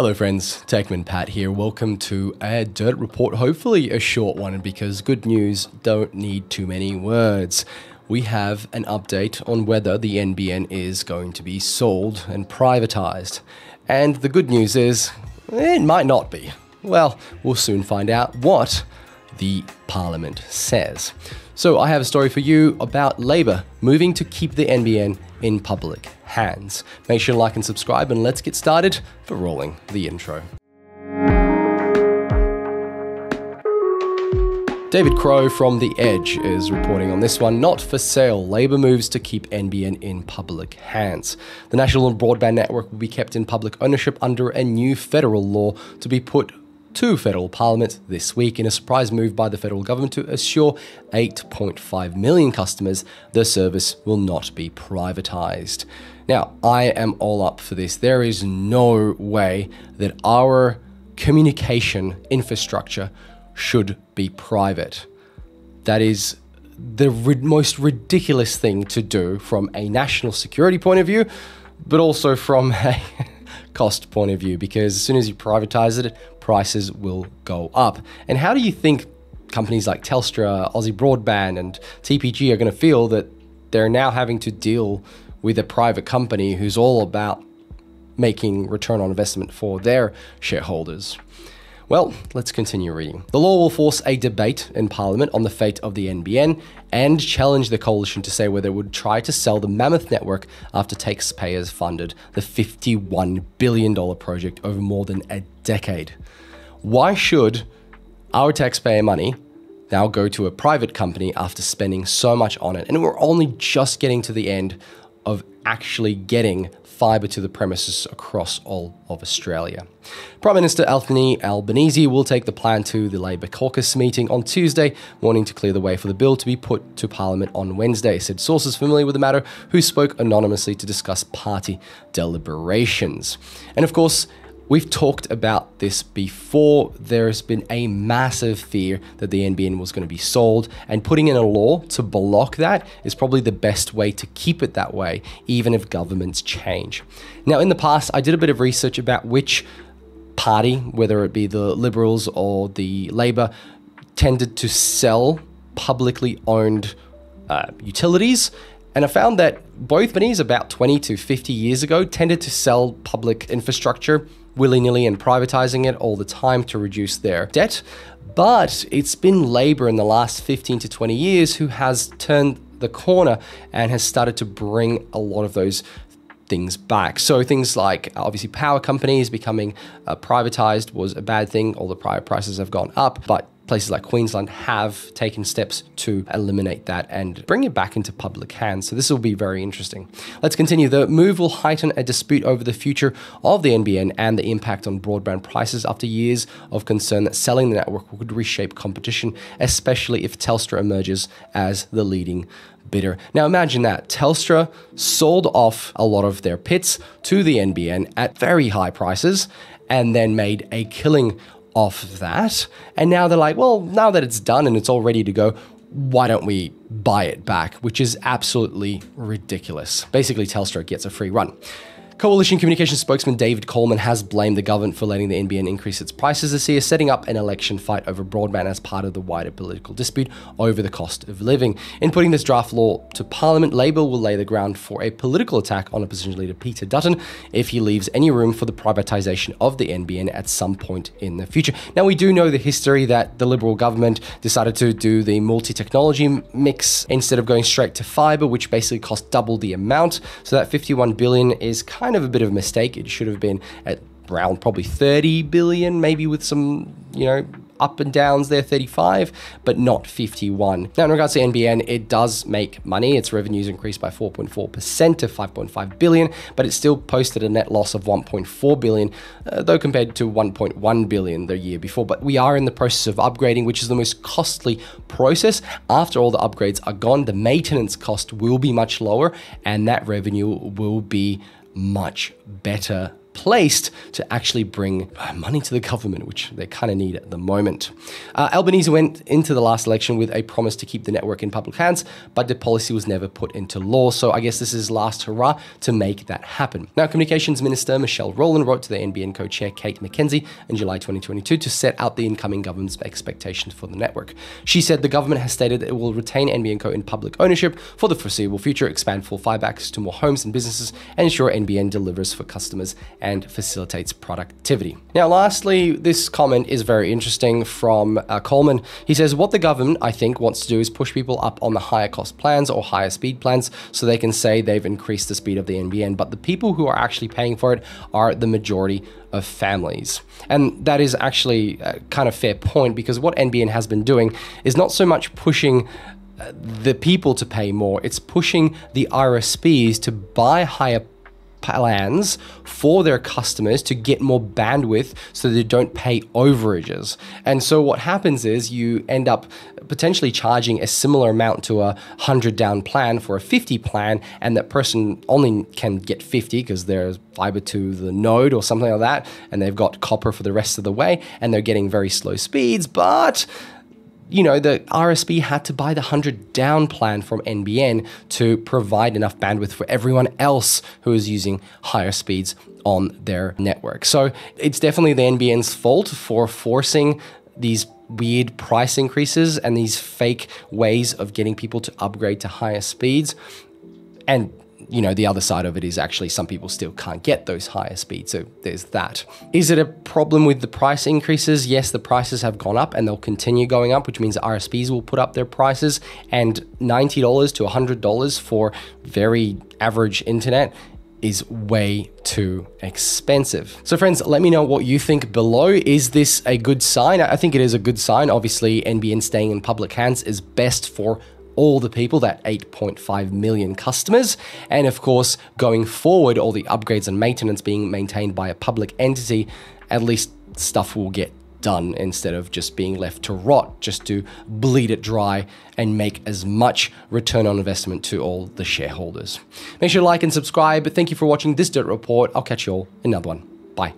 Hello, friends. Tech Man Pat here. Welcome to a Dirt Report. Hopefully, a short one because good news don't need too many words. We have an update on whether the NBN is going to be sold and privatized. And the good news is, it might not be. Well, we'll soon find out what the Parliament says. So, I have a story for you about Labor moving to keep the NBN in public hands. Make sure to like and subscribe, and let's get started for rolling the intro. David Crowe from The Age is reporting on this one. Not for sale. Labor moves to keep NBN in public hands. The National Broadband Network will be kept in public ownership under a new federal law to be put to federal parliament this week in a surprise move by the federal government to assure 8.5 million customers the service will not be privatized. Now, I am all up for this. There is no way that our communication infrastructure should be private. That is the most ridiculous thing to do from a national security point of view, but also from a cost point of view, because as soon as you privatize it, prices will go up. And how do you think companies like Telstra, Aussie Broadband, and TPG are going to feel that they're now having to deal with a private company who's all about making return on investment for their shareholders? Well, let's continue reading. The law will force a debate in Parliament on the fate of the NBN and challenge the coalition to say whether it would try to sell the mammoth network after taxpayers funded the $51 billion project over more than a decade. Why should our taxpayer money now go to a private company after spending so much on it? And we're only just getting to the end of actually getting fibre to the premises across all of Australia. Prime Minister Anthony Albanese will take the plan to the Labor caucus meeting on Tuesday morning to clear the way for the bill to be put to Parliament on Wednesday, said sources familiar with the matter who spoke anonymously to discuss party deliberations. And of course, We've talked about this before. There's been a massive fear that the NBN was going to be sold, and putting in a law to block that is probably the best way to keep it that way, even if governments change. Now, in the past, I did a bit of research about which party, whether it be the Liberals or the Labor, tended to sell publicly owned uh, utilities. And I found that both companies, about 20 to 50 years ago, tended to sell public infrastructure willy nilly and privatizing it all the time to reduce their debt. But it's been Labor in the last 15 to 20 years who has turned the corner and has started to bring a lot of those things back. So things like obviously power companies becoming uh, privatized was a bad thing. All the prior prices have gone up, but places like Queensland have taken steps to eliminate that and bring it back into public hands. So this will be very interesting. Let's continue. The move will heighten a dispute over the future of the NBN and the impact on broadband prices after years of concern that selling the network would reshape competition, especially if Telstra emerges as the leading bidder. Now imagine that Telstra sold off a lot of their pits to the NBN at very high prices and then made a killing off that. And now they're like, well, now that it's done and it's all ready to go, why don't we buy it back? Which is absolutely ridiculous. Basically, Telstra gets a free run. Coalition Communications spokesman David Coleman has blamed the government for letting the NBN increase its prices this year, setting up an election fight over broadband as part of the wider political dispute over the cost of living. In putting this draft law to Parliament, Labor will lay the ground for a political attack on opposition leader Peter Dutton if he leaves any room for the privatisation of the NBN at some point in the future. Now, we do know the history that the Liberal government decided to do the multi technology mix instead of going straight to fibre, which basically cost double the amount. So that 51 billion is kind kind of a bit of a mistake. It should have been at around probably 30 billion, maybe with some, you know, up and downs there, 35, but not 51. Now, in regards to NBN, it does make money. Its revenues increased by 4.4% to 5.5 billion, but it still posted a net loss of 1.4 billion, uh, though compared to 1.1 billion the year before. But we are in the process of upgrading, which is the most costly process. After all the upgrades are gone, the maintenance cost will be much lower, and that revenue will be much better placed to actually bring uh, money to the government, which they kind of need at the moment. Uh, Albanese went into the last election with a promise to keep the network in public hands, but the policy was never put into law. So I guess this is last hurrah to make that happen. Now, Communications Minister Michelle Rowland wrote to the NBN co-chair Kate McKenzie in July 2022 to set out the incoming government's expectations for the network. She said the government has stated that it will retain NBN Co in public ownership for the foreseeable future, expand full fiber access to more homes and businesses, and ensure NBN delivers for customers and facilitates productivity. Now, lastly, this comment is very interesting from uh, Coleman. He says, What the government, I think, wants to do is push people up on the higher cost plans or higher speed plans so they can say they've increased the speed of the NBN. But the people who are actually paying for it are the majority of families. And that is actually a kind of fair point because what NBN has been doing is not so much pushing uh, the people to pay more, it's pushing the RSPs to buy higher plans for their customers to get more bandwidth so they don't pay overages. And so what happens is you end up potentially charging a similar amount to a 100 down plan for a 50 plan and that person only can get 50 because they're fiber to the node or something like that and they've got copper for the rest of the way and they're getting very slow speeds but you know, the ISP had to buy the 100 down plan from NBN to provide enough bandwidth for everyone else who is using higher speeds on their network. So it's definitely the NBN's fault for forcing these weird price increases and these fake ways of getting people to upgrade to higher speeds. And you know, the other side of it is actually some people still can't get those higher speeds. So there's that. Is it a problem with the price increases? Yes, the prices have gone up and they'll continue going up, which means RSPs will put up their prices. And $90 to $100 for very average internet is way too expensive. So friends, let me know what you think below. Is this a good sign? I think it is a good sign. Obviously, NBN staying in public hands is best for all the people, that 8.5 million customers. And of course, going forward, all the upgrades and maintenance being maintained by a public entity, at least stuff will get done instead of just being left to rot, just to bleed it dry and make as much return on investment to all the shareholders. Make sure to like and subscribe. Thank you for watching this Dirt Report. I'll catch you all in another one. Bye.